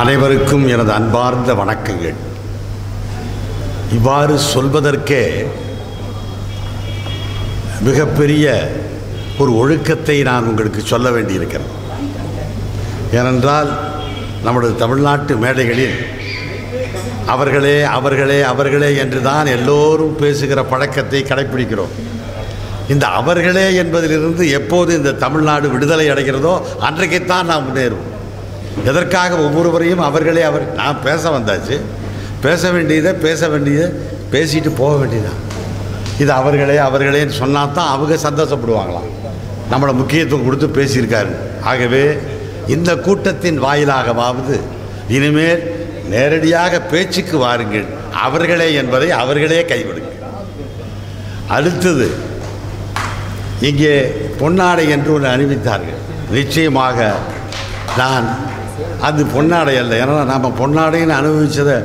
அனைவருக்கும் எனது அன்பார்ந்த வணக்கங்கள். இவ்வாறு சொல்வதற்கே மிகப்பெரிய ஒரு ஒழுக்கத்தை நான் உங்களுக்கு சொல்ல வேண்டியிருக்கிறேன் ஏனென்றால் நமது தமிழ்நாட்டு மேடைகளில் அவர்களே அவர்களே அவர்களே என்று தான் எல்லோரும் பேசுகிற பழக்கத்தை கடைப்பிடிக்கிறோம். இந்த அவர்களே என்பதிலிருந்து எப்போது இந்த தமிழ்நாடு விடுதலை அடைகிறதோ அன்றைக்குத்தான் நாம் முன்னேறுவோம். எதற்காக ஒவ்வொருவரையும் அவர்களே அவர் நான் பேச வந்தாச்சு. பேச வேண்டியதை பேச வேண்டியதை பேசிட்டு போக வேண்டியதான் இது அவர்களே அவர்களேன்னு சொன்னால் தான் அவங்க சந்தோஷப்படுவாங்களாம். நம்மளை முக்கியத்துவம் கொடுத்து பேசியிருக்காரு. ஆகவே இந்த கூட்டத்தின் வாயிலாகவாவது இனிமேல் நேரடியாக பேச்சுக்கு வாருங்கள். அவர்களே என்பதை அவர்களே கைவிடுங்கள். அடுத்தது இங்கே பொன்னாடை என்று ஒன்று அறிவித்தார்கள் நிச்சயமாக நான் அது பொன்னாடை அல்ல. ஏன்னா நாம் பொன்னாடைன்னு அனுபவித்ததை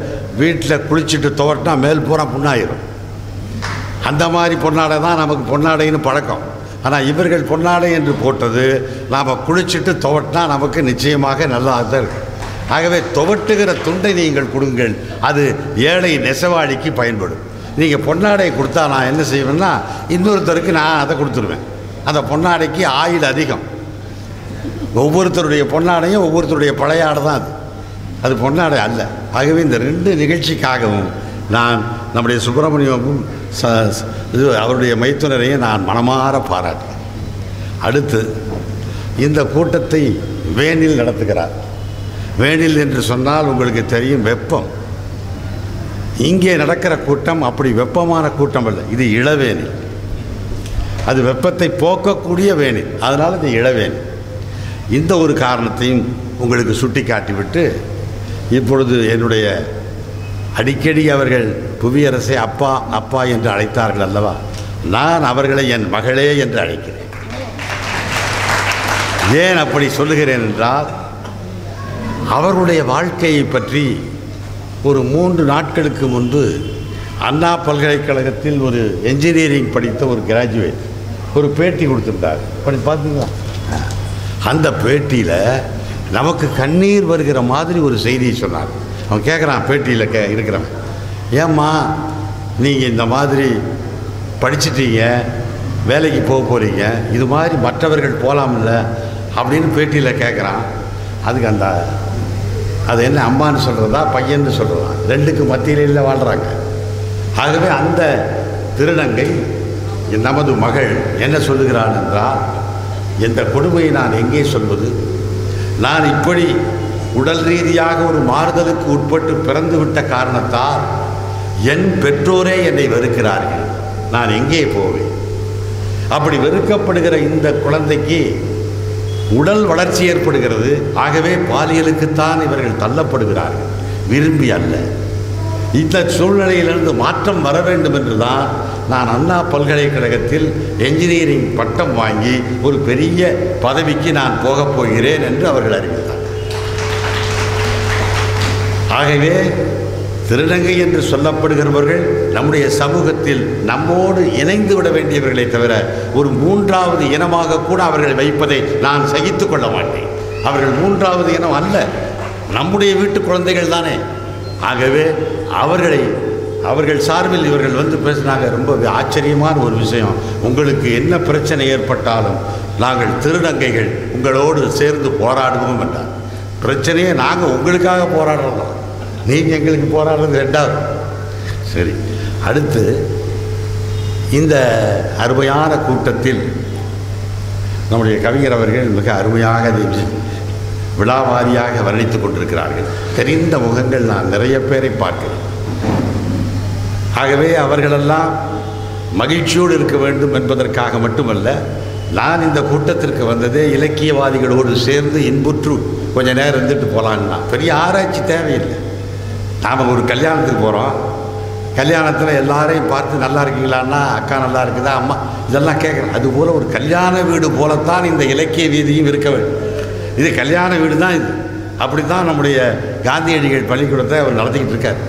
வீட்டில் குளிச்சுட்டு துவட்டினா மேல் பூரா புண்ணாயிரும். அந்த மாதிரி பொன்னாடை தான் நமக்கு பொன்னாடைன்னு பழக்கம். ஆனால் இவர்கள் பொன்னாடை என்று போட்டது நாம் குளிச்சுட்டு துவட்டினா நமக்கு நிச்சயமாக நல்லா தான் இருக்கும் ஆகவே துவட்டுகிற துண்டை நீங்கள் கொடுங்கள். அது ஏழை நெசவாளிக்கு பயன்படும். நீங்கள் பொன்னாடை கொடுத்தா நான் என்ன செய்வேன்னா இன்னொருத்தருக்கு நான் அதை கொடுத்துருவேன். அந்த பொன்னாடைக்கு ஆயுள் அதிகம். ஒவ்வொருத்தருடைய பொன்னாடையும் ஒவ்வொருத்தருடைய பழைய ஆடை தான் அது. அது பொன்னாடை அல்ல. ஆகவே இந்த ரெண்டு நிகழ்ச்சிக்காகவும் நான் நம்முடைய சுப்பிரமணியமும் ச இது அவருடைய மைத்துனரையும் நான் மனமாற பாராட்டேன் அடுத்து இந்த கூட்டத்தை வேனில் நடத்துகிறார். வேனில் என்று சொன்னால் உங்களுக்கு தெரியும் வெப்பம். இங்கே நடக்கிற கூட்டம் அப்படி வெப்பமான கூட்டம் அல்ல. இது இளவேனில். அது வெப்பத்தை போக்கக்கூடிய வேனில். அதனால் இது இளவேனில். இந்த ஒரு காரணத்தையும் உங்களுக்கு சுட்டி காட்டிவிட்டு இப்பொழுது என்னுடைய அடிக்கடி அவர்கள் புவியரசை அப்பா அப்பா என்று அழைத்தார்கள் அல்லவா? நான் அவர்களை என் மகளே என்று அழைக்கிறேன். ஏன் அப்படி சொல்லுகிறேன் என்றால் அவர்களுடைய வாழ்க்கையை பற்றி ஒரு மூன்று நாட்களுக்கு முன்பு அண்ணா பல்கலைக்கழகத்தில் ஒரு என்ஜினியரிங் படித்த ஒரு கிராஜுவேட் ஒரு பேட்டி கொடுத்துருந்தார். அப்படி பார்த்தீங்களா அந்த பேட்டியில் நமக்கு கண்ணீர் வருகிற மாதிரி ஒரு செய்தியை சொன்னார். அவன் கேட்குறான் பேட்டியில் கே இருக்கிறவன். ஏம்மா நீங்கள் இந்த மாதிரி படிச்சிட்டீங்க வேலைக்கு போக போகிறீங்க இது மாதிரி மற்றவர்கள் போகலாம்ல அப்படின்னு பேட்டியில் கேட்குறான் அதுக்கு அந்த அது என்ன அம்மான்னு சொல்கிறதா பையன்னு சொல்கிறதா ரெண்டுக்கு மத்தியில வாழ்கிறாங்க ஆகவே அந்த திருநங்கை நமது மகள் என்ன சொல்லுகிறான் என்றால் இந்த கொடுமையை நான் எங்கே சொல்வது? நான் இப்படி உடல் ரீதியாக ஒரு மாறுதலுக்கு உட்பட்டு பிறந்துவிட்ட காரணத்தால் என் பெற்றோரே என்னை வெறுக்கிறார்கள். நான் எங்கே போவேன்? அப்படி வெறுக்கப்படுகிற இந்த குழந்தைக்கு உடல் வளர்ச்சி ஏற்படுகிறது. ஆகவே பாலியலுக்குத்தான் இவர்கள் தள்ளப்படுகிறார்கள். விரும்பி அல்ல. இந்த சூழ்நிலையிலிருந்து மாற்றம் வர வேண்டும் என்று தான் நான் அண்ணா பல்கலைக்கழகத்தில் என்ஜினியரிங் பட்டம் வாங்கி ஒரு பெரிய பதவிக்கு நான் போகப் போகிறேன் என்று அவர்கள் அறிவித்தார் ஆகவே திருநங்கை என்று சொல்லப்படுகிறவர்கள் நம்முடைய சமூகத்தில் நம்மோடு இணைந்து விட வேண்டியவர்களை தவிர ஒரு மூன்றாவது இனமாக கூட அவர்களை வைப்பதை நான் சகித்து கொள்ள மாட்டேன். அவர்கள் மூன்றாவது இனம் அல்ல. நம்முடைய வீட்டு குழந்தைகள் தானே. ஆகவே அவர்களை அவர்கள் சார்பில் இவர்கள் வந்து பேசினாங்க. ரொம்ப ஆச்சரியமான ஒரு விஷயம். உங்களுக்கு என்ன பிரச்சனை ஏற்பட்டாலும் நாங்கள் திருநங்கைகள் உங்களோடு சேர்ந்து போராடுவோம் என்றார். பிரச்சனையே நாங்கள் உங்களுக்காக போராடுறோம். நீங்கள் எங்களுக்கு போராடுறது ரெண்டாவது. சரி அடுத்து இந்த அருமையான கூட்டத்தில் நம்முடைய கவிஞர் அவர்கள் மிக அருமையாக விழாவாரியாக வர்ணித்துக் கொண்டிருக்கிறார்கள். தெரிந்த முகங்கள் நான் நிறைய பேரை பார்க்கிறேன். ஆகவே அவர்களெல்லாம் மகிழ்ச்சியோடு இருக்க வேண்டும் என்பதற்காக மட்டுமல்ல நான் இந்த கூட்டத்திற்கு வந்ததே இலக்கியவாதிகளோடு சேர்ந்து இன்புற்று கொஞ்ச நேரம் இருந்துட்டு போகலான்னா பெரிய ஆராய்ச்சி தேவையில்லை. நாம் ஒரு கல்யாணத்துக்கு போகிறோம் கல்யாணத்தில் எல்லாரையும் பார்த்து நல்லா இருக்கீங்களான்னா அக்கா நல்லா இருக்குதா அம்மா இதெல்லாம் கேட்குறேன் அதுபோல் ஒரு கல்யாண வீடு போலத்தான் இந்த இலக்கிய வீதியும் இருக்க வேண்டும். இது கல்யாண வீடு தான் இது. அப்படி தான் நம்முடைய காந்தியடிகள் பள்ளிக்கூடத்தை அவர் நடத்திக்கிட்டு இருக்கார்.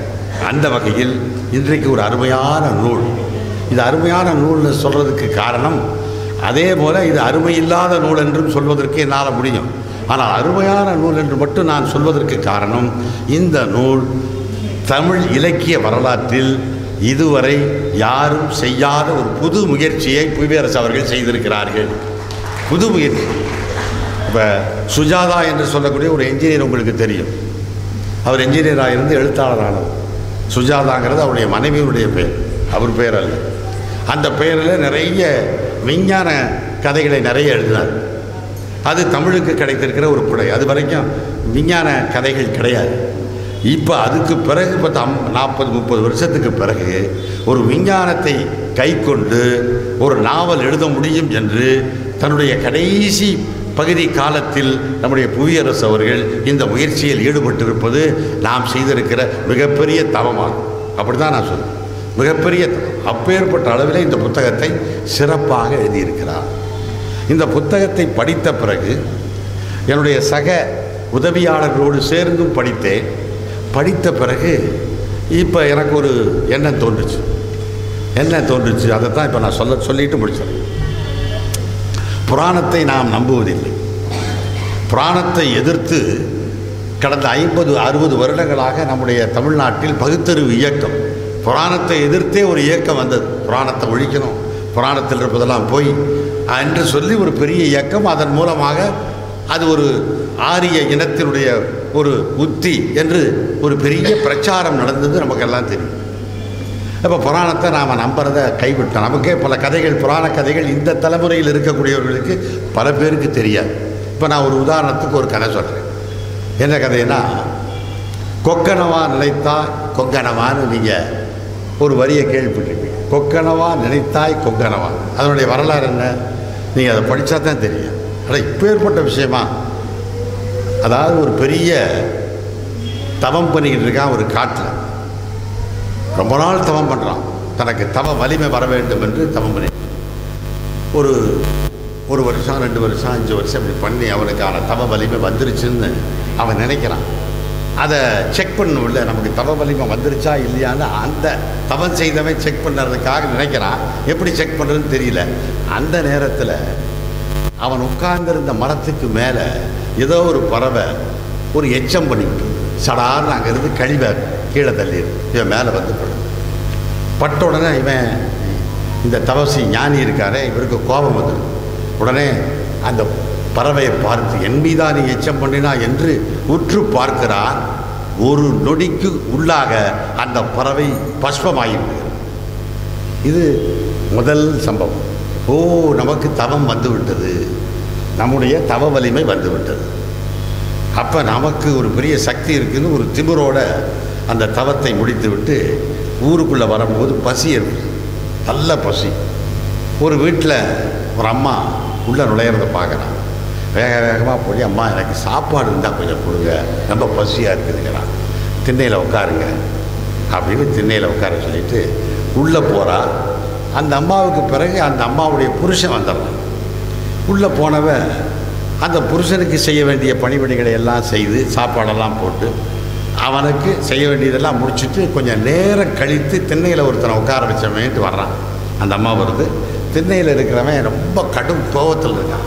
அந்த வகையில் இன்றைக்கு ஒரு அருமையான நூல். இது அருமையான நூல்னு சொல்கிறதுக்கு காரணம் அதே போல் இது அருமையில்லாத நூல் என்றும் சொல்வதற்கு என்னால் முடியும். ஆனால் அருமையான நூல் என்று மட்டும் நான் சொல்வதற்கு காரணம் இந்த நூல் தமிழ் இலக்கிய வரலாற்றில் இதுவரை யாரும் செய்யாத ஒரு புது முயற்சியை புவியரசு அவர்கள் செய்திருக்கிறார்கள். புது முயற்சி. இப்போ சுஜாதா என்று சொல்லக்கூடிய ஒரு என்ஜினியர் உங்களுக்கு தெரியும். அவர் என்ஜினியராக இருந்து எழுத்தாளரானவர் சுஜாதாங்கிறது அவருடைய மனைவியுடைய பெயர் அவர் பெயர் அல்ல அந்த பெயரில் நிறைய விஞ்ஞான கதைகளை நிறைய எழுதினார். அது தமிழுக்கு கிடைத்திருக்கிற ஒரு குடை அது வரைக்கும் விஞ்ஞான கதைகள் கிடையாது. இப்போ அதுக்கு பிறகு இப்போ அம் நாற்பது முப்பது வருஷத்துக்கு பிறகு ஒரு விஞ்ஞானத்தை கை கொண்டு ஒரு நாவல் எழுத முடியும் என்று தன்னுடைய கடைசி பகுதி காலத்தில் நம்முடைய புவியரசு அவர்கள் இந்த முயற்சியில் ஈடுபட்டிருப்பது நாம் செய்திருக்கிற மிகப்பெரிய தவமாகும். அப்படி தான் நான் சொல்லுவேன் மிகப்பெரிய அப்பேற்பட்ட அளவில் இந்த புத்தகத்தை சிறப்பாக எழுதியிருக்கிறார். இந்த புத்தகத்தை படித்த பிறகு என்னுடைய சக உதவியாளர்களோடு சேர்ந்தும் படித்தேன். படித்த பிறகு இப்போ எனக்கு ஒரு எண்ணம் தோன்றுச்சு. என்ன தோன்றுச்சு? அதை தான் இப்போ நான் சொல்ல சொல்லிட்டு முடிச்சேன் புராணத்தை நாம் நம்புவதில்லை. புராணத்தை எதிர்த்து கடந்த ஐம்பது அறுபது வருடங்களாக நம்முடைய தமிழ்நாட்டில் பகுத்தறிவு இயக்கம். புராணத்தை எதிர்த்தே ஒரு இயக்கம் வந்தது. புராணத்தை ஒழிக்கணும் புராணத்தில் இருப்பதெல்லாம் போய் என்று சொல்லி ஒரு பெரிய இயக்கம் அதன் மூலமாக அது ஒரு ஆரிய இனத்தினுடைய ஒரு உத்தி என்று ஒரு பெரிய பிரச்சாரம் நடந்தது நமக்கெல்லாம் தெரியும். இப்போ புராணத்தை நாம் நம்புறதை கைவிட்டோம். நமக்கே பல கதைகள் புராண கதைகள் இந்த தலைமுறையில் இருக்கக்கூடியவர்களுக்கு பல பேருக்கு தெரியாது. இப்போ நான் ஒரு உதாரணத்துக்கு ஒரு கதை சொல்கிறேன் என்ன கதைன்னா கொக்கனவா நினைத்தாய் கொக்கனவான்னு நீங்கள் ஒரு வரியை கேள்விப்பட்டிருப்பீங்க. கொக்கனவா நினைத்தாய் கொக்கனவா அதனுடைய வரலாறு என்ன? நீங்கள் அதை படித்தா தான் தெரியும். ஆனால் இப்போ ஏற்பட்ட விஷயமா? அதாவது ஒரு பெரிய தவம் பண்ணிக்கிட்டு இருக்கான் ஒரு காட்டில். ரொம்ப நாள் தவம் பண்ணுறான் தனக்கு தவ வலிமை வர வேண்டும் என்று தவம் பண்ணி ஒரு ஒரு வருஷம் ரெண்டு வருஷம் அஞ்சு வருஷம் இப்படி பண்ணி அவனுக்கான தவ வலிமை வந்துருச்சுன்னு அவன் நினைக்கிறான். அதை செக் பண்ணணும்ல நமக்கு தவ வலிமை வந்துருச்சா இல்லையான்னு அந்த தவம் செய்தவன் செக் பண்ணுறதுக்காக நினைக்கிறான். எப்படி செக் பண்ணுறதுன்னு தெரியல. அந்த நேரத்தில் அவன் உட்கார்ந்திருந்த மரத்துக்கு மேலே ஏதோ ஒரு பறவை ஒரு எச்சம் பண்ணிவிட்டு சடார்னு அங்கேருந்து கழிவை கீழே தள்ளிடு இவன் மேலே வந்து படும் பட்ட உடனே இவன் இந்த தவசி ஞானி இருக்காரே இவருக்கு கோபம் வந்துடும். உடனே அந்த பறவையை பார்த்து என் மீதா நீ எச்சம் பண்ணினா என்று உற்று பார்க்கிறான். ஒரு நொடிக்கு உள்ளாக அந்த பறவை பஸ்பமாகிவிடுகிறது இது முதல் சம்பவம். ஓ நமக்கு தவம் வந்துவிட்டது நம்முடைய தவ வலிமை வந்துவிட்டது அப்போ நமக்கு ஒரு பெரிய சக்தி இருக்குதுன்னு ஒரு திமிரோட அந்த தவத்தை முடித்து விட்டு ஊருக்குள்ளே வரும்போது பசி இருக்குது நல்ல பசி. ஒரு வீட்டில் ஒரு அம்மா உள்ளே நுழையிறத பார்க்குறான். வேக வேகமாக போய் அம்மா எனக்கு சாப்பாடு இருந்தால் கொஞ்சம் கொடுங்க. ரொம்ப பசியாக இருக்குதுங்கிறான். திண்ணையில் உட்காருங்க. அப்படின்னு திண்ணையில் உட்கார சொல்லிட்டு உள்ளே போகிறா அந்த அம்மாவுக்கு பிறகு அந்த அம்மாவுடைய புருஷன் வந்துடுறான். உள்ளே போனவன் அந்த புருஷனுக்கு செய்ய வேண்டிய பணிபணிகளை எல்லாம் செய்து சாப்பாடெல்லாம் போட்டு அவனுக்கு செய்ய வேண்டியதெல்லாம் முடிச்சுட்டு கொஞ்சம் நேரம் கழித்து திண்ணையில் ஒருத்தனை உட்கார வச்சவன்ட்டு வர்றான். அந்த அம்மா வருது. திண்ணையில் இருக்கிறவன் ரொம்ப கடும் கோவத்தில் இருக்கான்.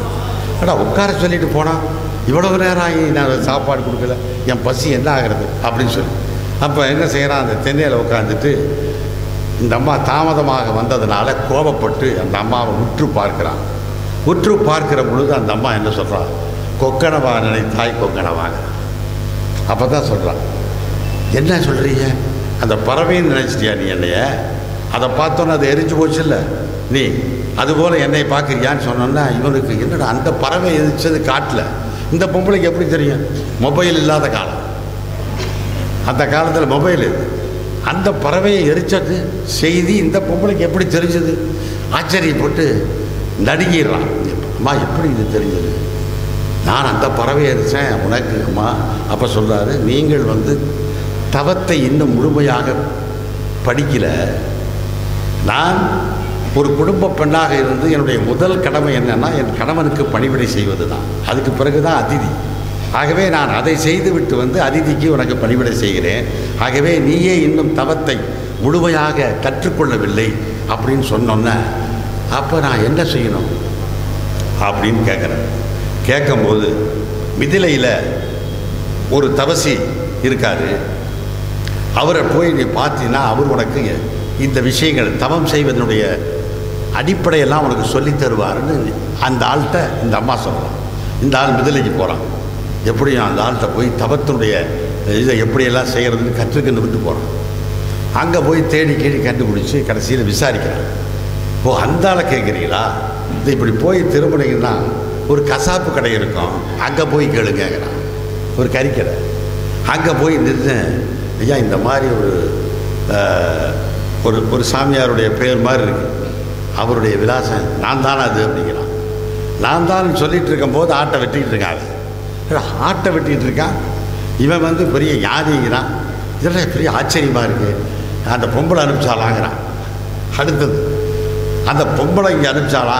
ஏடா உட்கார சொல்லிட்டு போனான் இவ்வளவு நேரம் ஆகி நான் சாப்பாடு கொடுக்கல. என் பசி என்ன ஆகிறது? அப்படின்னு சொல்லி. அப்போ என்ன செய்கிறான் அந்த திண்ணையில் உட்காந்துட்டு இந்த அம்மா தாமதமாக வந்ததுனால கோபப்பட்டு அந்த அம்மாவை உற்று பார்க்குறான். உற்று பார்க்கிற பொழுது அந்த அம்மா என்ன சொல்கிறான் கொக்கணவா நினைத்தாய் கொக்கணவாங்க அப்போ தான் சொல்கிறான் என்ன சொல்கிறீங்க அந்த பறவைன்னு நினச்சிட்டியா நீ என்னைய? அதை பார்த்தோன்னே அது எரிஞ்சு போச்சு இல்லை நீ அதுபோல் என்னை பார்க்குறியான்னு சொன்னோன்னா இவனுக்கு என்னடா அந்த பறவை எரிச்சது காட்டில்? இந்த பொம்பளைக்கு எப்படி தெரியும்? மொபைல் இல்லாத காலம். அந்த காலத்தில் மொபைல் இது அந்த பறவையை எரிச்சது செய்தி இந்த பொம்பளைக்கு எப்படி தெரிஞ்சது? ஆச்சரியப்பட்டு நடுங்கிடுறான். அம்மா எப்படி இது தெரிஞ்சது? நான் அந்த பறவையை எரிச்சேன் உனக்கு அம்மா அப்போ சொல்கிறாரு நீங்கள் வந்து தவத்தை இன்னும் முழுமையாக படிக்கல. நான் ஒரு குடும்ப பெண்ணாக இருந்து என்னுடைய முதல் கடமை என்னென்னா என் கணவனுக்கு பணிவிடை செய்வது தான் அதுக்கு பிறகு தான் அதிதி. ஆகவே நான் அதை செய்துவிட்டு வந்து அதிதிக்கு உனக்கு பணிவிடை செய்கிறேன். ஆகவே நீயே இன்னும் தவத்தை முழுமையாக கற்றுக்கொள்ளவில்லை அப்படின்னு சொன்னோன்ன அப்போ நான் என்ன செய்யணும்? அப்படின்னு கேட்குறேன் கேட்கும்போது மிதிலையில் ஒரு தவசி இருக்காரு. அவரை போய் நீ பார்த்தீங்கன்னா அவர் உனக்கு இந்த விஷயங்கள் தவம் செய்வதனுடைய அடிப்படையெல்லாம் உனக்கு சொல்லித் தருவாருன்னு அந்த ஆள்கிட்ட இந்த அம்மா சொல்லலாம் இந்த ஆள் மிதலைக்கு போகிறான் எப்படியும் அந்த ஆள்கிட்ட போய் தவத்தினுடைய இதை எப்படியெல்லாம் செய்கிறதுன்னு கற்றுக்கன்னு விட்டு போகிறான் அங்கே போய் தேடி கேடி கண்டுபிடிச்சி கடைசியில் விசாரிக்கிறான். ஓ அந்த ஆளை கேட்குறீங்களா? இது இப்படி போய் திரும்பினீங்கன்னா ஒரு கசாப்பு கடை இருக்கும். அங்கே போய் கேளுங்கிறான் ஒரு கறிக்கடை. அங்கே போய் நின்று ஐயா இந்த மாதிரி ஒரு ஒரு ஒரு சாமியாருடைய பெயர் மாதிரி இருக்குது அவருடைய விலாசம் நான் தானே அது அப்படிங்கிறான். நான் தான் சொல்லிகிட்டு இருக்கும்போது ஆட்டை வெட்டிக்கிட்டு இருக்காங்க. ஆட்டை வெட்டிக்கிட்டு இருக்கான் இவன் வந்து பெரிய ஞானிங்கிறான். இதெல்லாம் பெரிய ஆச்சரியமாக இருக்குது அந்த பொம்பளை அனுப்பிச்சாலாங்கிறான் அடுத்தது அந்த பொம்பளை இங்கே அனுப்பிச்சாலா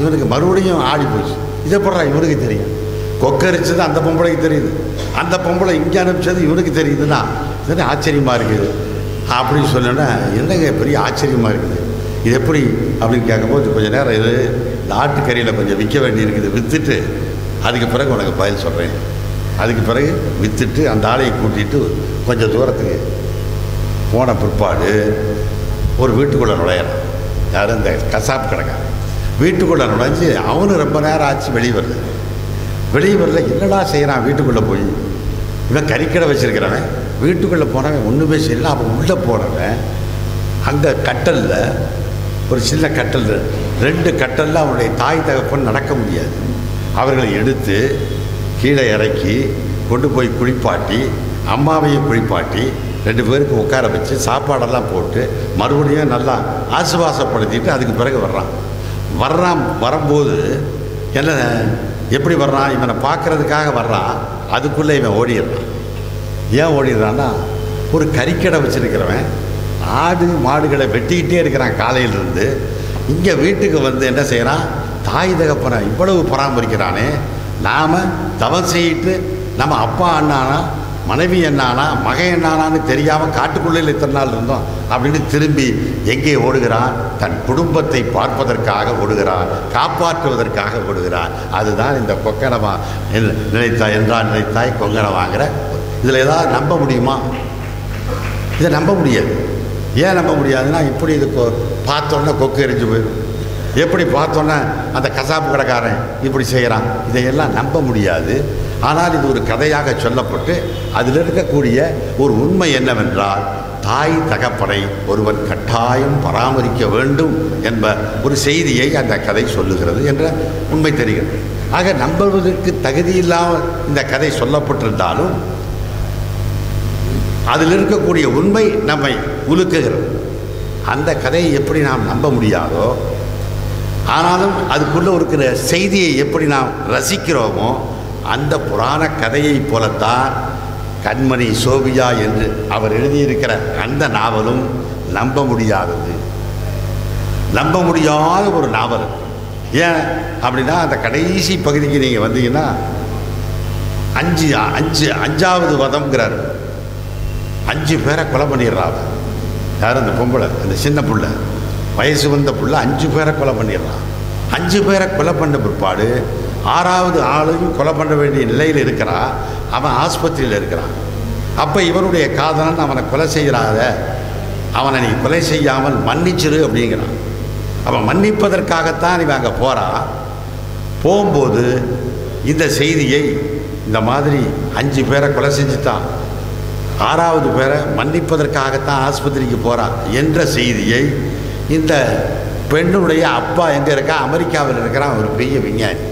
இவனுக்கு மறுபடியும் ஆடி போச்சு. இதை போடுறா இவனுக்கு தெரியும். கொக்கரிச்சது அந்த பொம்பளைக்கு தெரியுது. அந்த பொம்பளை இங்கே அனுப்பிச்சது இவனுக்கு தெரியுதுன்னா இது ஆச்சரியமாக இருக்குது. அப்படின்னு சொன்னோன்னா என்னங்க பெரிய ஆச்சரியமாக இருக்குது? இது எப்படி? அப்படின்னு கேட்கும்போது கொஞ்சம் நேரம் இது நாட்டுக்கறியில் கொஞ்சம் விற்க வேண்டி இருக்குது விற்றுட்டு அதுக்கு பிறகு உனக்கு பதில் சொல்கிறேன் அதுக்கு பிறகு விற்றுட்டு அந்த ஆலையை கூட்டிகிட்டு கொஞ்சம் தூரத்துக்கு போன பிற்பாடு ஒரு வீட்டுக்குள்ளே நுழையிறான் யாரும் இந்த கசாப்பு கடைக்காரன். வீட்டுக்குள்ளே நுழைஞ்சு அவனும் ரொம்ப நேரம் ஆச்சு வெளியே வருது வெளியே வரல என்னடா செய்கிறான் வீட்டுக்குள்ளே போய். இவன் கறிக்கடை வச்சுருக்கிறவன். வீட்டுக்குள்ளே போனவன் ஒன்றுமே செய்யல. அவன் உள்ளே போனவன் அங்கே கட்டலில் ஒரு சின்ன கட்டல் ரெண்டு கட்டலில் அவனுடைய தாய் தகப்பன் நடக்க முடியாது. அவர்களை எடுத்து கீழே இறக்கி கொண்டு போய் குளிப்பாட்டி அம்மாவையும் குளிப்பாட்டி ரெண்டு பேருக்கு உட்கார வச்சு சாப்பாடெல்லாம் போட்டு மறுபடியும் நல்லா ஆசுவாசப்படுத்திட்டு அதுக்கு பிறகு வர்றான். வர்றான் வரும்போது என்ன எப்படி வர்றான்? இவனை பார்க்கறதுக்காக வர்றான். அதுக்குள்ளே இவன் ஓடிடுறான். ஏன் ஓடிடுறான்னா ஒரு கறிக்கடை வச்சுருக்கிறவன் ஆடு மாடுகளை வெட்டிக்கிட்டே இருக்கிறான் காலையிலிருந்து. இங்கே வீட்டுக்கு வந்து என்ன செய்கிறான் தாய் தகப்பனை இவ்வளவு பராமரிக்கிறானே. நாம் தவம் செய்யிட்டு நம்ம அப்பா அண்ணானா மனைவி என்னானா மகன் என்னானான்னு தெரியாமல் காட்டுக்குள்ளே இத்தனை நாள் இருந்தோம் அப்படின்னு திரும்பி எங்கே ஓடுகிறான்? தன் குடும்பத்தை பார்ப்பதற்காக ஓடுகிறான் காப்பாற்றுவதற்காக ஓடுகிறான். அதுதான் இந்த கொக்கனமா நினைத்தாய் என்றால் நினைத்தாய் கொங்கனவாங்கிற இதில் ஏதாவது நம்ப முடியுமா? இதை நம்ப முடியாது. ஏன் நம்ப முடியாதுன்னா இப்படி இது கொ- பார்த்தோன்னே கொக்கு எரிஞ்சு போயிடும். எப்படி பார்த்தோன்னே அந்த கசாப்பு கடைக்காரன் இப்படி செய்கிறான்? இதையெல்லாம் நம்ப முடியாது. ஆனால் இது ஒரு கதையாக சொல்லப்பட்டு அதில் இருக்கக்கூடிய ஒரு உண்மை என்னவென்றால் தாய் தகப்பனை ஒருவன் கட்டாயம் பராமரிக்க வேண்டும் என்ப ஒரு செய்தியை அந்த கதை சொல்லுகிறது என்ற உண்மை தெரிகிறது. ஆக நம்புவதற்கு தகுதியில்லாமல் இந்த கதை சொல்லப்பட்டிருந்தாலும் அதில் இருக்கக்கூடிய உண்மை நம்மை உலுக்குகிறது. அந்த கதையை எப்படி நாம் நம்ப முடியாதோ ஆனாலும் அதுக்குள்ளே இருக்கிற செய்தியை எப்படி நாம் ரசிக்கிறோமோ அந்த புராண கதையைப் போலத்தான் கண்மணி சோபியா என்று அவர் எழுதியிருக்கிற அந்த நாவலும் நம்ப முடியாதது. நம்ப முடியாத ஒரு நாவல். ஏன் அப்படின்னா அந்த கடைசி பகுதிக்கு நீங்கள் வந்தீங்கன்னா அஞ்சு அஞ்சு அஞ்சாவது வதம்ங்கிறார். அஞ்சு பேரை கொலை பண்ணிடுறான் யார் அந்த பொம்பளை? அந்த சின்ன புள்ள. வயசு வந்த புள்ள அஞ்சு பேரை கொலை பண்ணிடுறான் அஞ்சு பேரை கொலை பண்ண பிற்பாடு ஆறாவது ஆளையும் கொலை பண்ண வேண்டிய நிலையில் இருக்கிறா. அவன் ஆஸ்பத்திரியில் இருக்கிறான். அப்போ இவனுடைய காதலன் அவனை கொலை செய்கிறாத. அவனை நீ கொலை செய்யாமல் மன்னிச்சிரு அப்படிங்கிறான். அவன் மன்னிப்பதற்காகத்தான் இவன் அங்கே போகிறான் போகும்போது இந்த செய்தியை இந்த மாதிரி அஞ்சு பேரை கொலை செஞ்சுட்டான். ஆறாவது பேரை மன்னிப்பதற்காகத்தான் ஆஸ்பத்திரிக்கு போகிறான் என்ற செய்தியை இந்த பெண்ணுடைய அப்பா எங்கே இருக்கா? அமெரிக்காவில் இருக்கிறான் ஒரு பெரிய விஞ்ஞானி.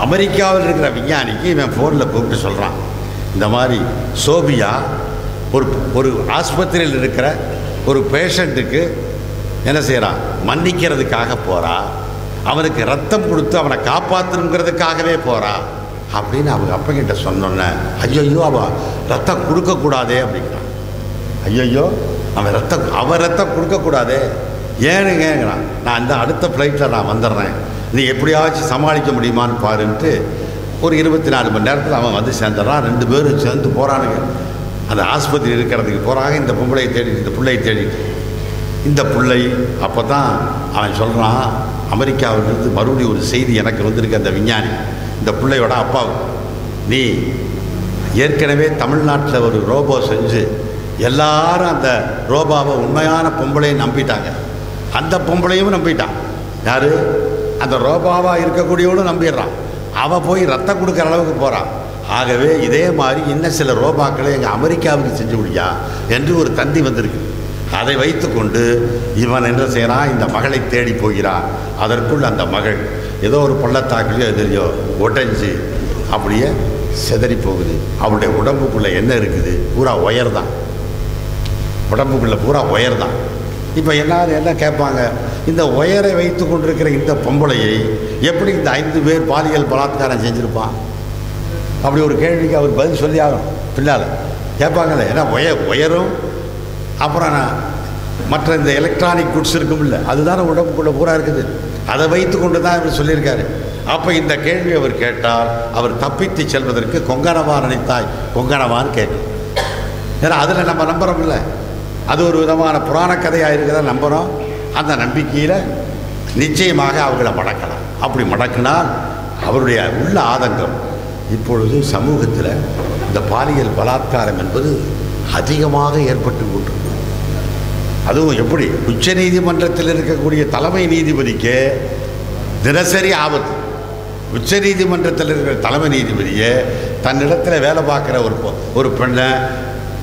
அமெரிக்காவில் இருக்கிற விஞ்ஞானிக்கு இவன் ஃபோனில் கூப்பிட்டு சொல்கிறான் இந்த மாதிரி சோபியா ஒரு ஒரு ஆஸ்பத்திரியில் இருக்கிற ஒரு பேஷண்ட்டுக்கு என்ன செய்கிறான் மன்னிக்கிறதுக்காக போகிறா அவனுக்கு ரத்தம் கொடுத்து அவனை காப்பாற்றணுங்கிறதுக்காகவே போகிறான் அப்படின்னு அவங்க அப்பங்கிட்ட சொன்னோன்னே ஐயையோ அவன் ரத்தம் கொடுக்கக்கூடாதே அப்படிங்கிறான். ஐயையோ அவன் ரத்தம் அவன் ரத்தம் கொடுக்கக்கூடாதே. ஏனுங்கிறான் நான் இந்த அடுத்த ஃப்ளைட்டில் நான் வந்துடுறேன். நீ எப்படியாச்சும் சமாளிக்க முடியுமான்னு பாருன்ட்டு ஒரு இருபத்தி நாலு மணி நேரத்தில் அவன் வந்து சேர்ந்துடுறான். ரெண்டு பேரும் சேர்ந்து போகிறானுங்க அந்த ஆஸ்பத்திரி இருக்கிறதுக்கு போகிறாங்க இந்த பொம்பளையை தேடிட்டு இந்த பிள்ளையை தேடிட்டு. இந்த பிள்ளை அப்போ தான் அவன் சொல்கிறான் அமெரிக்காவிலிருந்து மறுபடியும் ஒரு செய்தி எனக்கு வந்திருக்கு அந்த விஞ்ஞானி. இந்த பிள்ளையோட அப்பா நீ ஏற்கனவே தமிழ்நாட்டில் ஒரு ரோபோ செஞ்சு எல்லாரும் அந்த ரோபாவை உண்மையான பொம்பளையும் நம்பிட்டாங்க. அந்த பொம்பளையும் நம்பிட்டான். யாரு? அந்த ரோபாவாக இருக்கக்கூடியவனும் நம்பிடுறான். அவன் போய் ரத்தம் கொடுக்குற அளவுக்கு போகிறான் ஆகவே இதே மாதிரி இன்னும் சில ரோபாக்களை எங்கள் அமெரிக்காவுக்கு செஞ்சு முடியா என்று ஒரு தந்தி வந்திருக்கு. அதை வைத்துக்கொண்டு இவன் என்ன செய்கிறான் இந்த மகளை தேடி போகிறான். அதற்குள் அந்த மகள் ஏதோ ஒரு பள்ளத்தாக்குலையோ எதிரியோ ஒட்டஞ்சி அப்படியே செதறி போகுது அவருடைய உடம்புக்குள்ளே என்ன இருக்குது? பூரா ஒயர் தான். உடம்புக்குள்ளே பூரா ஒயர் தான். இப்போ எல்லாரும் என்ன கேட்பாங்க? இந்த ஒயரை வைத்து கொண்டிருக்கிற இந்த பொம்பளையை எப்படி இந்த ஐந்து பேர் பாலியல் பலாத்காரம் செஞ்சுருப்பான்? அப்படி ஒரு கேள்விக்கு அவர் பதில் சொல்லி ஆகணும். பின்னால். கேட்பாங்கல்ல ஏன்னா ஒய ஒயரும் அப்புறம் மற்ற இந்த எலக்ட்ரானிக் குட்ஸ் இருக்கும்ல அதுதானே உடம்புக்குள்ளே பூரா இருக்குது. அதை வைத்து கொண்டு தான் இவர் சொல்லியிருக்காரு. அப்போ இந்த கேள்வி அவர் கேட்டால் அவர் தப்பித்து செல்வதற்கு கொங்கணவா நினைத்தாய். கொங்கணவான்னு கேட்கும் ஏன்னா அதில் நம்ம நம்புறோம் இல்லை. அது ஒரு விதமான புராண கதையாக இருக்கிறத நம்புகிறோம் அந்த நம்பிக்கையில் நிச்சயமாக அவங்கள மடக்கலாம். அப்படி மடக்கினால் அவருடைய உள்ள ஆதங்கம் இப்பொழுது சமூகத்தில் இந்த பாலியல் பலாத்காரம் என்பது அதிகமாக ஏற்பட்டு கொண்டு அதுவும் எப்படி? உச்ச நீதிமன்றத்தில் இருக்கக்கூடிய தலைமை நீதிபதிக்கு தினசரி ஆபத்து. உச்ச நீதிமன்றத்தில் இருக்கிற தலைமை நீதிபதியே தன்னிடத்தில் வேலை பார்க்குற ஒரு பொ- ஒரு பெண்ணை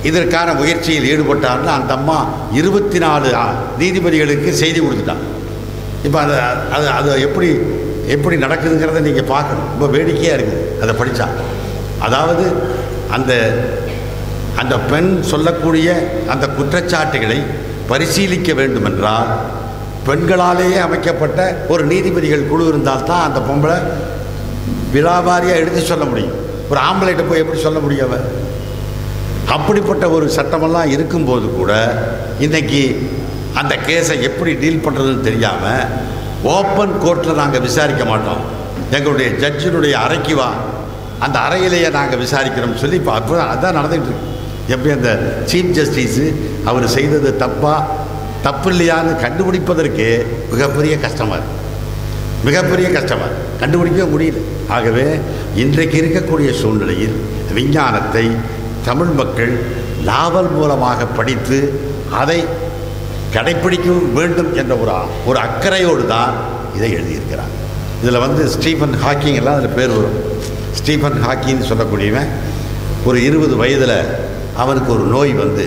இதற்கான முயற்சியில் ஈடுபட்டார்னு அந்த அம்மா இருபத்தி நாலு நீதிபதிகளுக்கு செய்தி கொடுத்துட்டான். இப்போ அது அது அது எப்படி எப்படி நடக்குதுங்கிறத நீங்கள் பார்க்கணும். ரொம்ப வேடிக்கையாக இருக்குது. அதை படித்தா அதாவது அந்த அந்த பெண் சொல்லக்கூடிய அந்த குற்றச்சாட்டுகளை பரிசீலிக்க வேண்டுமென்றால் பெண்களாலேயே அமைக்கப்பட்ட ஒரு நீதிபதிகள் குழு இருந்தால் தான் அந்த பொம்பளை விலாபாரியாக எடுத்து சொல்ல முடியும். ஒரு ஆம்பளைகிட்ட போய் எப்படி சொல்ல முடியும் அப்படிப்பட்ட ஒரு சட்டமெல்லாம் இருக்கும்போது கூட இன்னைக்கு அந்த கேஸை எப்படி டீல் பண்ணுறதுன்னு தெரியாமல் ஓப்பன் கோர்ட்டில் நாங்கள் விசாரிக்க மாட்டோம். எங்களுடைய ஜட்ஜினுடைய அறைக்கு வா. அந்த அறையிலேயே நாங்கள் விசாரிக்கிறோம்னு சொல்லி இப்போ அப்போ அதான் நடந்துகிட்டு இருக்கு. எப்படி அந்த சீஃப் ஜஸ்டிஸு அவர் செய்தது தப்பா தப்பு இல்லையான்னு கண்டுபிடிப்பதற்கு மிகப்பெரிய கஷ்டமாக மிகப்பெரிய கஷ்டமாக கண்டுபிடிக்க முடியல. ஆகவே இன்றைக்கு இருக்கக்கூடிய சூழ்நிலையில் விஞ்ஞானத்தை தமிழ் மக்கள் நாவல் மூலமாக படித்து அதை கடைப்பிடிக்க வேண்டும் என்ற ஒரு ஒரு அக்கறையோடு தான் இதை எழுதியிருக்கிறார். இதில் வந்து ஸ்டீஃபன் ஹாக்கிங் எல்லாம் அதில் பேர் வரும். ஸ்டீஃபன் ஹாக்கின்னு சொல்லக்கூடியவன் ஒரு இருபது வயதில் அவனுக்கு ஒரு நோய் வந்து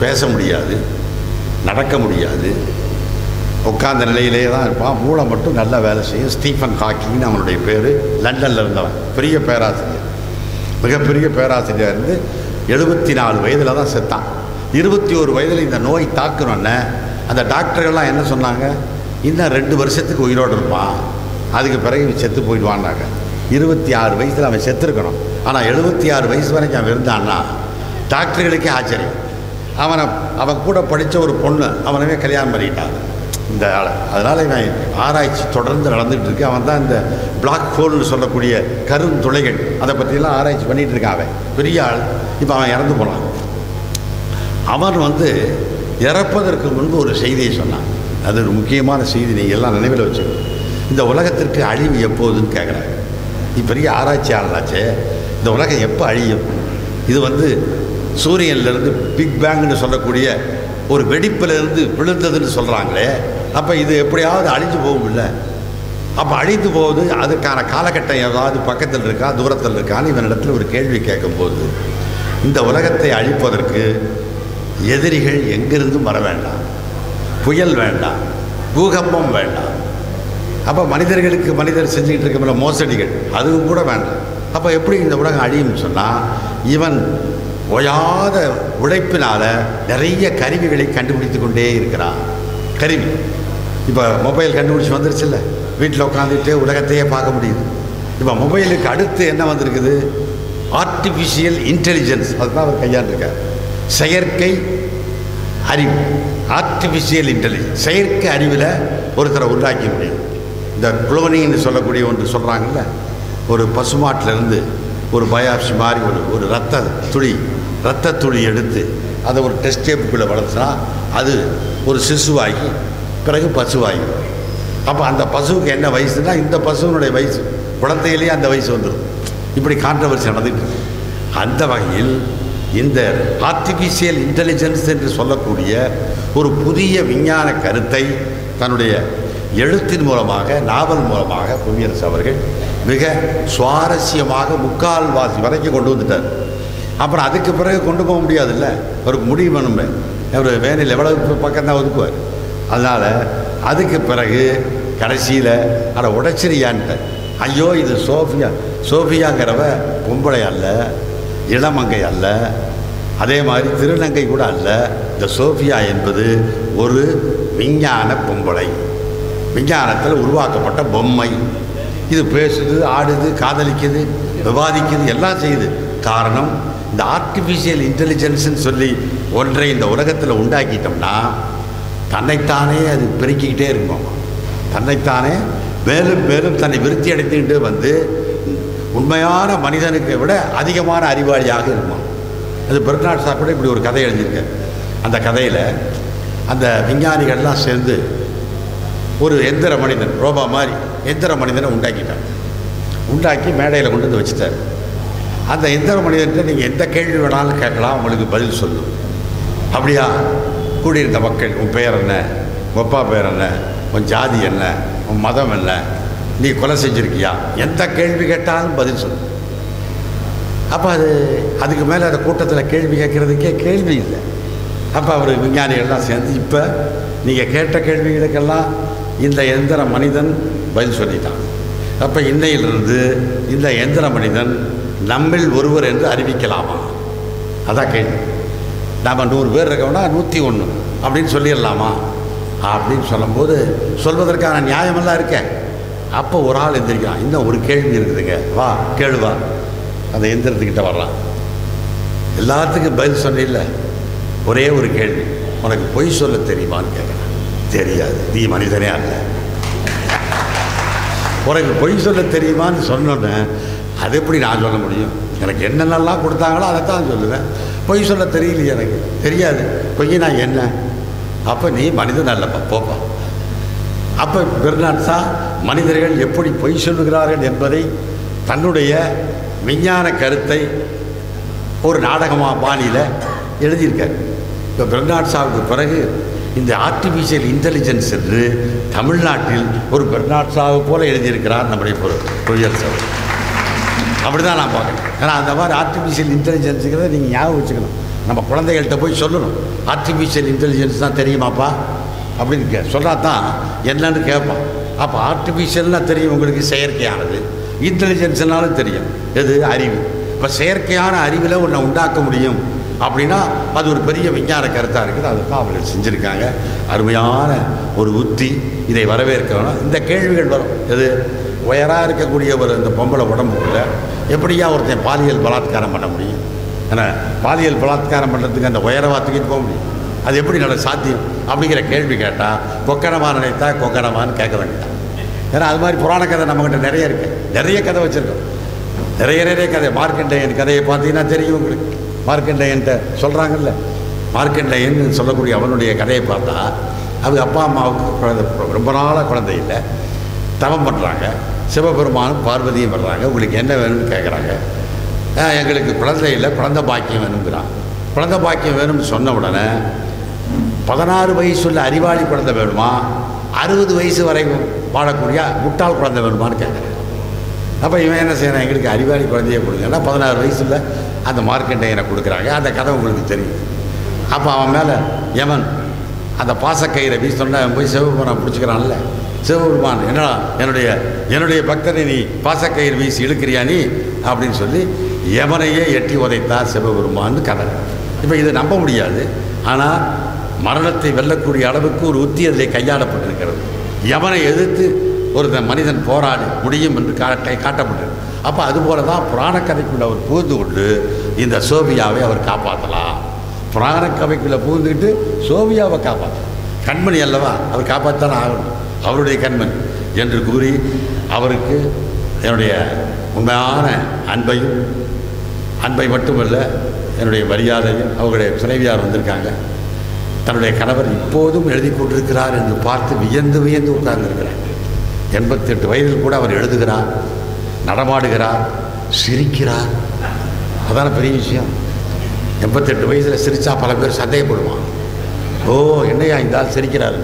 பேச முடியாது நடக்க முடியாது. உட்கார்ந்த நிலையிலேயே தான் இருப்பான். மூளை மட்டும் நல்லா வேலை செய்யும். ஸ்டீஃபன் ஹாக்கிங்னு அவனுடைய பேர். லண்டனில் இருந்தவன். பெரிய பேராசிரியர். மிகப்பெரிய பேராசிரியர் இருந்து எழுபத்தி நாலு வயதில் தான் செத்தான். இருபத்தி ஒரு வயதில் இந்த நோய் தாக்குனோன்னே அந்த டாக்டர்கள்லாம் என்ன சொன்னாங்க? இன்னும் ரெண்டு வருஷத்துக்கு உயிரோடு இருப்பான். அதுக்கு பிறகு இவன் செத்து போயிடுவான்னாங்க இருபத்தி ஆறு வயசில் அவன் செத்துருக்கணும். ஆனால் எழுபத்தி ஆறு வயசு வரைக்கும் அவன் இருந்தான்னா டாக்டர்களுக்கே ஆச்சரியம். அவனை அவன் கூட படித்த ஒரு பொண்ணு அவனவே கல்யாணம் பண்ணிட்டான் இந்த ஆளை. அதனால் இவன் ஆராய்ச்சி தொடர்ந்து நடந்துகிட்டு இருக்கு. அவன் தான் இந்த பிளாக் ஹோல்னு சொல்லக்கூடிய கருந்துளைகள் அதை பற்றியெல்லாம் ஆராய்ச்சி பண்ணிகிட்டு இருக்கான் அவன். பெரிய ஆள். இப்போ அவன் இறந்து போனான். அவன் வந்து இறப்பதற்கு முன்பு ஒரு செய்தியை சொன்னான். அது ஒரு முக்கியமான செய்தி நீங்கள் எல்லாம் நினைவில் வச்சுக்கணும். இந்த உலகத்திற்கு அழிவு எப்போதுன்னு கேட்குறாங்க இப்பெரிய பெரிய ஆராய்ச்சியாளனாச்சே இந்த உலகம் எப்போ அழியும்? இது வந்து சூரியன்லேருந்து பிக் பேங்குன்னு சொல்லக்கூடிய ஒரு வெடிப்பிலிருந்து விழுந்ததுன்னு சொல்கிறாங்களே அப்போ இது எப்படியாவது அழிஞ்சு போகும்ல? அப்போ அழிந்து போகுது அதுக்கான காலகட்டம் ஏதாவது பக்கத்தில் இருக்கா தூரத்தில் இருக்கான்னு இவனிடத்தில் ஒரு கேள்வி கேட்கும்போது இந்த உலகத்தை அழிப்பதற்கு எதிரிகள் எங்கிருந்தும் வர வேண்டாம். புயல் வேண்டாம். பூகம்பம் வேண்டாம். அப்போ மனிதர்களுக்கு மனிதர் செஞ்சுக்கிட்டு இருக்க மோசடிகள் அதுவும் கூட வேண்டாம். அப்போ எப்படி இந்த உலகம் அழியும்னு சொன்னால் இவன் ஓயாத உழைப்பினால் நிறைய கருவிகளை கண்டுபிடித்து கொண்டே இருக்கிறான். கருவி. இப்போ மொபைல் கண்டுபிடிச்சி வந்துருச்சுல்ல? வீட்டில் உட்காந்துட்டு உலகத்தையே பார்க்க முடியுது. இப்போ மொபைலுக்கு அடுத்து என்ன வந்திருக்குது? ஆர்டிஃபிஷியல் இன்டெலிஜென்ஸ் அதுதான் அவர் கையாண்டிருக்கார். செயற்கை அறிவு. ஆர்டிஃபிஷியல் இன்டெலிஜென்ஸ் செயற்கை அறிவில் ஒருத்தரை உருவாக்க முடியும். இந்த குளோனின்னு சொல்லக்கூடிய ஒன்று சொல்கிறாங்கல்ல ஒரு பசுமாட்டிலிருந்து ஒரு பயாப்சி மாதிரி ஒரு ஒரு ரத்த துளி. ரத்த துளி எடுத்து அதை ஒரு டெஸ்ட் டேப்புக்குள்ளே வளர்த்துனா அது ஒரு சிசுவாகி பிறகு பசுவாகி. அப்போ அந்த பசுவுக்கு என்ன வயசுனா இந்த பசுவினுடைய வயசு குழந்தையிலேயே அந்த வயசு வந்துடும் இப்படி கான்ட்ரவர்சி நடந்துட்டு அந்த வகையில் இந்த ஆர்டிஃபிஷியல் இன்டெலிஜென்ஸ் என்று சொல்லக்கூடிய ஒரு புதிய விஞ்ஞான கருத்தை தன்னுடைய எழுத்தின் மூலமாக நாவல் மூலமாக புவியரசு அவர்கள் மிக சுவாரஸ்யமாக முக்கால்வாசி வரைக்கும் கொண்டு வந்துட்டார். அப்புறம் அதுக்கு பிறகு கொண்டு போக முடியாதுல்ல. அவருக்கு முடிவு பண்ணுமே அவர் வேனில் எவ்வளவு பக்கம் தான் ஒதுக்குவார். அதனால் அதுக்கு பிறகு கடைசியில் அதை உடைச்சிரியான்ட்ட ஐயோ இது சோஃபியா. சோஃபியாங்கிறவ பொம்பளை அல்ல இளமங்கை அல்ல அதே மாதிரி திருநங்கை கூட அல்ல. இந்த சோஃபியா என்பது ஒரு விஞ்ஞான பொம்பளை. விஞ்ஞானத்தில் உருவாக்கப்பட்ட பொம்மை. இது பேசுது ஆடுது காதலிக்குது விவாதிக்குது எல்லாம் செய்யுது. காரணம் இந்த ஆர்டிஃபிஷியல் இன்டெலிஜென்ஸ்னு சொல்லி ஒன்றை இந்த உலகத்தில் உண்டாக்கிட்டோம்னா தன்னைத்தானே அது பெருக்கிக்கிட்டே இருக்கும். தன்னைத்தானே மேலும் மேலும் தன்னை விருத்தி அடைத்துக்கிட்டு வந்து உண்மையான மனிதனுக்கு விட அதிகமான அறிவாளியாக இருக்கும். அது பெர்னாட் சாப்பிட கூட இப்படி ஒரு கதை எழுதியிருக்கேன். அந்த கதையில் அந்த விஞ்ஞானிகள்லாம் சேர்ந்து ஒரு எந்திர மனிதன் ரோபா மாதிரி எந்திர மனிதனை உண்டாக்கிட்டான் உண்டாக்கி மேடையில் கொண்டு வந்து வச்சுட்டார். அந்த எந்திர மனிதன்கிட்ட நீங்கள் எந்த கேள்வி வேணாலும் கேட்கலாம் உங்களுக்கு பதில் சொல்லும். அப்படியா? கூடியிருந்த மக்கள் உன் பெயர் என்ன? உன் பெயர் பேர் என்ன? உன் ஜாதி என்ன? உன் மதம் என்ன? நீ கொலை செஞ்சிருக்கியா? எந்த கேள்வி கேட்டாலும் பதில் சொல்லு. அப்போ அது அதுக்கு மேலே அந்த கூட்டத்தில் கேள்வி கேட்குறதுக்கே கேள்வி இல்லை. அப்போ அவர் விஞ்ஞானிகள்லாம் சேர்ந்து இப்போ நீங்கள் கேட்ட கேள்விகளுக்கெல்லாம் இந்த எந்திர மனிதன் பதில் சொல்லிட்டான். அப்போ இன்னையிலிருந்து இந்த எந்திர மனிதன் நம்மில் ஒருவர் என்று அறிவிக்கலாமா? அதான் கேள்வி. நாம் நூறு பேர் இருக்கோம்னா நூற்றி ஒன்று அப்படின்னு சொல்லிடலாமா? அப்படின்னு சொல்லும்போது சொல்வதற்கான நியாயமெல்லாம் இருக்கேன் அப்போ ஒரு ஆள் எந்திரிக்கலாம் இன்னும் ஒரு கேள்வி இருக்குதுங்க. வா கேளுவா அந்த எந்திரத்துக்கிட்ட வர்றான். எல்லாத்துக்கும் பதில் சொன்ன ஒரே ஒரு கேள்வி. உனக்கு பொய் சொல்ல தெரியுமான்னு கேட்குறேன் தெரியாது. நீ மனிதனே அல்ல. உனக்கு பொய் சொல்ல தெரியுமான்னு சொன்னோன்னே அது எப்படி நான் சொல்ல முடியும்? எனக்கு என்னென்னலாம் கொடுத்தாங்களோ அதைத்தான் சொல்லுவேன். பொய் சொல்ல தெரியலையே எனக்கு. தெரியாது. பொய் நான் என்ன? அப்போ நீ மனிதன் அல்லப்பா. போப்பா. அப்போ பெர்னாட்ஸா மனிதர்கள் எப்படி பொய் சொல்லுகிறார்கள் என்பதை தன்னுடைய விஞ்ஞான கருத்தை ஒரு நாடகமாக பாணியில் எழுதியிருக்கார். இப்போ பெர்னாட்ஸாவுக்கு பிறகு இந்த ஆர்டிஃபிஷியல் இன்டெலிஜென்ஸ் என்று தமிழ்நாட்டில் ஒரு பெர்னாட்ஸாவை போல எழுதியிருக்கிறார் நம்முடைய பொருள் புவியரசு அப்படி தான் நான் பார்க்குறேன் ஏன்னா அந்த மாதிரி ஆர்டிஃபிஷியல் இன்டெலிஜென்ஸுங்கிறத நீங்கள் ஞாபகம் வச்சுக்கணும். நம்ம குழந்தைகள்கிட்ட போய் சொல்லணும். ஆர்டிஃபிஷியல் இன்டெலிஜென்ஸ் தான் தெரியுமாப்பா? அப்படின்னு கே சொன்னா தான் என்னன்னு கேட்பான். அப்போ ஆர்டிஃபிஷியல்னால் தெரியும் உங்களுக்கு செயற்கையானது. இன்டெலிஜென்ஸ்னாலும் தெரியும். எது? அறிவு. இப்போ செயற்கையான அறிவில் ஒன்றை உண்டாக்க முடியும். அப்படின்னா அது ஒரு பெரிய விஞ்ஞான கருத்தாக இருக்குது. அதை தான் அவர்கள் செஞ்சுருக்காங்க. அருமையான ஒரு உத்தி இதை வரவேற்கணும் இந்த கேள்விகள் வரும். எது? உயராக இருக்கக்கூடிய ஒரு இந்த பொம்பளை உடம்புக்குள்ள எப்படியா ஒருத்தன் பாலியல் பலாத்காரம் பண்ண முடியும்? ஏன்னா பாலியல் பலாத்காரம் பண்ணுறதுக்கு அந்த உயரவா தூக்கிட்டு போக முடியும். அது எப்படி நட சாத்தியம்? அப்படிங்கிற கேள்வி கேட்டால் கொக்கரமா நினைத்தா கொக்கரமான்னு கேட்க வேண்டியதான் ஏன்னா அது மாதிரி புராண கதை நம்மக்கிட்ட நிறைய இருக்குது நிறைய கதை வச்சுருக்கோம். நிறைய நிறைய கதை. மார்க்கண்டேயன் கதையை பார்த்தீங்கன்னா தெரியும் உங்களுக்கு. மார்க்கண்டேயன்ட்ட சொல்கிறாங்கல்ல மார்க்கண்டேயன் சொல்லக்கூடிய அவனுடைய கதையை பார்த்தா அது அப்பா அம்மாவுக்கு குழந்தை ரொம்ப நாளாக குழந்தை இல்லை. தவம் பண்ணுறாங்க சிவபெருமானும் பார்வதியும் வர்றாங்க. உங்களுக்கு என்ன வேணும்னு கேட்குறாங்க எங்களுக்கு குழந்தை இல்லை குழந்த பாக்கியம் வேணுங்கிறான் குழந்த பாக்கியம் வேணும்னு சொன்ன உடனே பதினாறு வயசுள்ள அறிவாளி குழந்தை வேணுமா? அறுபது வயசு வரை வாழக்கூடிய முட்டாள் குழந்தை வேணுமான்னு கேட்குறேன் அப்போ இவன் என்ன செய்யறான்? எங்களுக்கு அறிவாளி குழந்தைய கொடுங்கன்னா பதினாறு வயசில் அந்த மார்க்கெண்டையனை கொடுக்குறாங்க. அந்த கதை உங்களுக்கு தெரியும். அப்போ அவன் மேலே எவன் அந்த பாசக்கயிறை வீசணுன்னா அவன் போய் சிவபெருமான் பிடிச்சிக்கிறான்ல. சிவபெருமான் என்னடா என்னுடைய என்னுடைய பக்தனை நீ பாசக்கயிறு வீசி இழுக்கிறியா நீ? அப்படின்னு சொல்லி எவனையே எட்டி உதைத்தார் சிவபெருமான்னு கதை இப்போ இதை நம்ப முடியாது. ஆனால் மரணத்தை வெல்லக்கூடிய அளவுக்கு ஒரு உத்தி அதில் கையாளப்பட்டிருக்கிறது. எவனை எதிர்த்து ஒரு மனிதன் போராடி முடியும் என்று காட்ட காட்டப்பட்டது அப்போ அதுபோல தான் புராணக்கதைக்குள்ள அவர் புகுந்து கொண்டு இந்த சோபியாவை அவர் காப்பாற்றலாம் புராணக்கதைக்குள்ளே புகுந்துக்கிட்டு சோபியாவை காப்பாற்றலாம் கண்மணி அல்லவா அவர் காப்பாற்றத்தானே ஆகணும். அவருடைய கண்மன் என்று கூறி அவருக்கு என்னுடைய உண்மையான அன்பையும் அன்பை மட்டுமல்ல என்னுடைய மரியாதையும் அவருடைய துணைவியார் வந்திருக்காங்க. தன்னுடைய கணவர் இப்போதும் எழுதி கொண்டிருக்கிறார் என்று பார்த்து வியந்து வியந்து உட்கார்ந்திருக்கிறார். எண்பத்தெட்டு வயதில் கூட அவர் எழுதுகிறார் நடமாடுகிறார் சிரிக்கிறார். அதான பெரிய விஷயம். எண்பத்தெட்டு வயசில் சிரித்தா பல பேர் சந்தேகப்படுவான் ஓ என்னையா இந்த ஆள் சிரிக்கிறாரு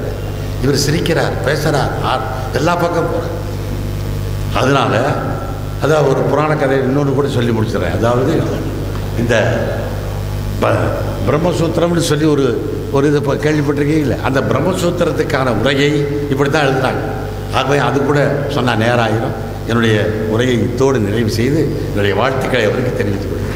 இவர் சிரிக்கிறார் பேசுகிறார் ஆர் எல்லா பக்கம் போகிறார் அதனால் அதான் ஒரு புராண கதை இன்னொன்று கூட சொல்லி முடிச்சிடுறேன். அதாவது இந்த ப- பிரம்மசூத்திரம்னு சொல்லி ஒரு ஒரு இது இப்போ கேள்விப்பட்டிருக்கீங்களே? அந்த பிரம்மசூத்திரத்துக்கான உரையை இப்படி தான் எழுதுனாங்க ஆகவே அது கூட சொன்னால் நேராயிரும். என்னுடைய உரையை இத்தோடு நிறைவு செய்து என்னுடைய வாழ்த்துக்களை அவருக்கு தெரிவித்துக் கொள்கிறேன்.